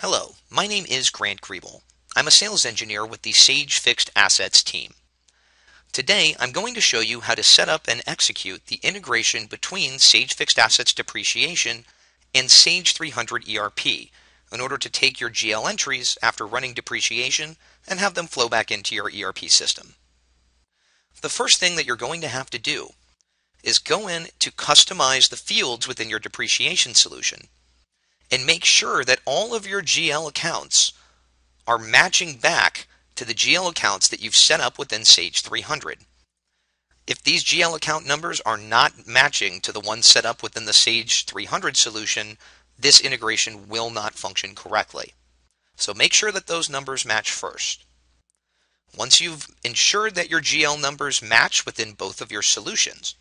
Hello, my name is Grant Griebel. I'm a sales engineer with the Sage Fixed Assets team. Today, I'm going to show you how to set up and execute the integration between Sage Fixed Assets Depreciation and Sage 300 ERP in order to take your GL entries after running depreciation and have them flow back into your ERP system. The first thing that you're going to have to do is go in to customize the fields within your depreciation solution and make sure that all of your GL accounts are matching back to the GL accounts that you've set up within Sage 300. If these GL account numbers are not matching to the ones set up within the Sage 300 solution, this integration will not function correctly. So make sure that those numbers match first. Once you've ensured that your GL numbers match within both of your solutions,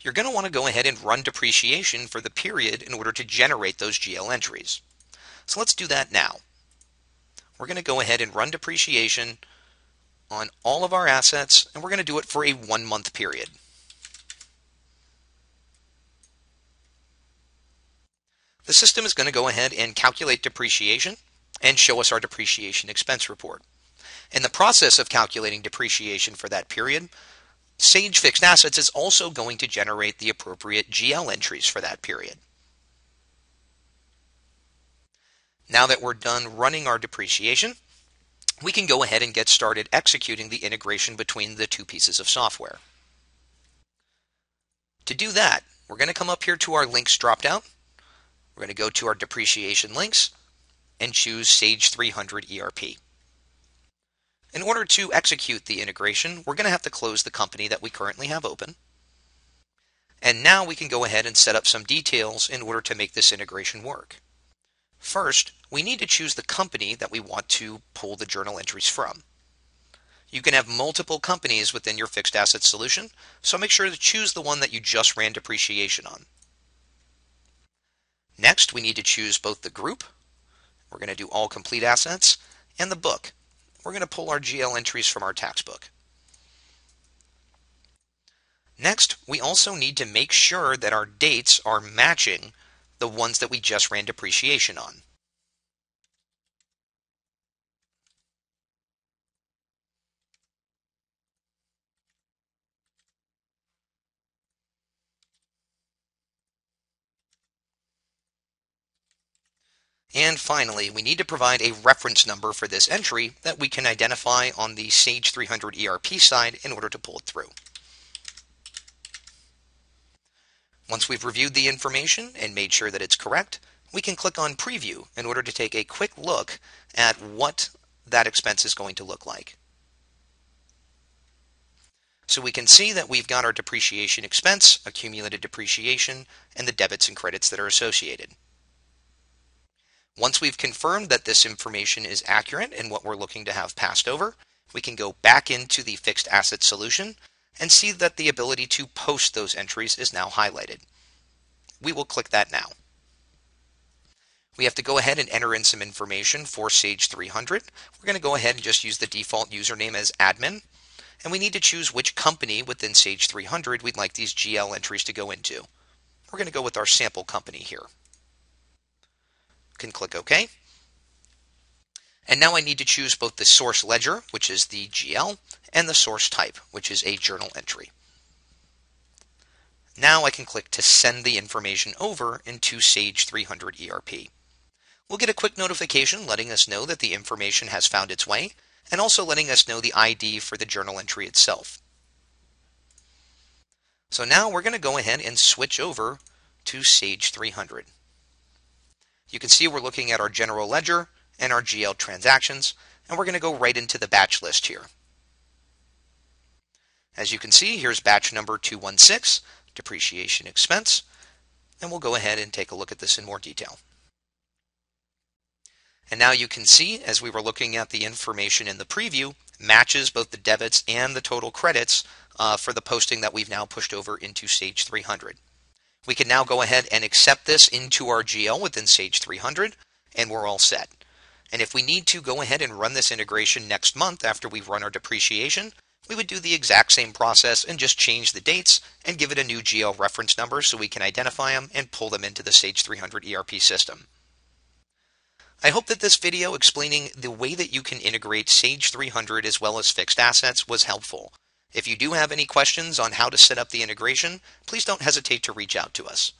you're going to want to go ahead and run depreciation for the period in order to generate those GL entries. So let's do that now. We're going to go ahead and run depreciation on all of our assets, and we're going to do it for a one month period. The system is going to go ahead and calculate depreciation and show us our depreciation expense report. In the process of calculating depreciation for that period, Sage Fixed Assets is also going to generate the appropriate GL entries for that period. Now that we're done running our depreciation, we can go ahead and get started executing the integration between the two pieces of software. To do that, we're going to come up here to our links dropdown. We're going to go to our depreciation links and choose Sage 300 ERP. In order to execute the integration, we're going to have to close the company that we currently have open. And now we can go ahead and set up some details in order to make this integration work. First, we need to choose the company that we want to pull the journal entries from. You can have multiple companies within your fixed asset solution, so make sure to choose the one that you just ran depreciation on. Next, we need to choose both the group, we're going to do all complete assets, and the book we're going to pull our GL entries from our tax book. Next, we also need to make sure that our dates are matching the ones that we just ran depreciation on. And finally, we need to provide a reference number for this entry that we can identify on the Sage 300 ERP side in order to pull it through. Once we've reviewed the information and made sure that it's correct, we can click on Preview in order to take a quick look at what that expense is going to look like. So we can see that we've got our depreciation expense, accumulated depreciation, and the debits and credits that are associated. Once we've confirmed that this information is accurate and what we're looking to have passed over, we can go back into the fixed asset solution and see that the ability to post those entries is now highlighted. We will click that now. We have to go ahead and enter in some information for Sage 300. We're going to go ahead and just use the default username as admin. And we need to choose which company within Sage 300 we'd like these GL entries to go into. We're going to go with our sample company here can click OK. And now I need to choose both the source ledger, which is the GL, and the source type, which is a journal entry. Now I can click to send the information over into Sage 300 ERP. We'll get a quick notification letting us know that the information has found its way, and also letting us know the ID for the journal entry itself. So now we're going to go ahead and switch over to Sage 300. You can see we're looking at our general ledger and our GL transactions, and we're going to go right into the batch list here. As you can see, here's batch number 216, depreciation expense, and we'll go ahead and take a look at this in more detail. And now you can see, as we were looking at the information in the preview, matches both the debits and the total credits uh, for the posting that we've now pushed over into Sage 300. We can now go ahead and accept this into our GL within Sage 300, and we're all set. And if we need to go ahead and run this integration next month after we've run our depreciation, we would do the exact same process and just change the dates and give it a new GL reference number so we can identify them and pull them into the Sage 300 ERP system. I hope that this video explaining the way that you can integrate Sage 300 as well as fixed assets was helpful. If you do have any questions on how to set up the integration, please don't hesitate to reach out to us.